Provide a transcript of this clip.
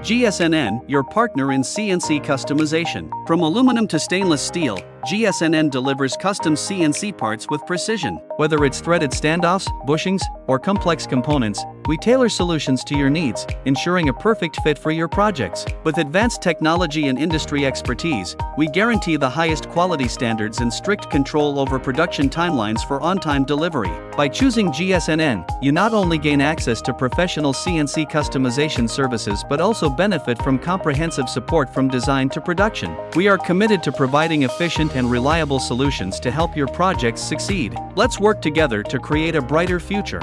JeaSnn, your partner in CNC customization. From aluminum to stainless steel, JeaSnn delivers custom CNC parts with precision. Whether it's threaded standoffs, bushings, or complex components, we tailor solutions to your needs, ensuring a perfect fit for your projects. With advanced technology and industry expertise, we guarantee the highest quality standards and strict control over production timelines for on time delivery. By choosing JeaSnn, you not only gain access to professional CNC customization services but also benefit from comprehensive support from design to production. We are committed to providing efficient and reliable solutions to help your projects succeed. Let's work together to create a brighter future.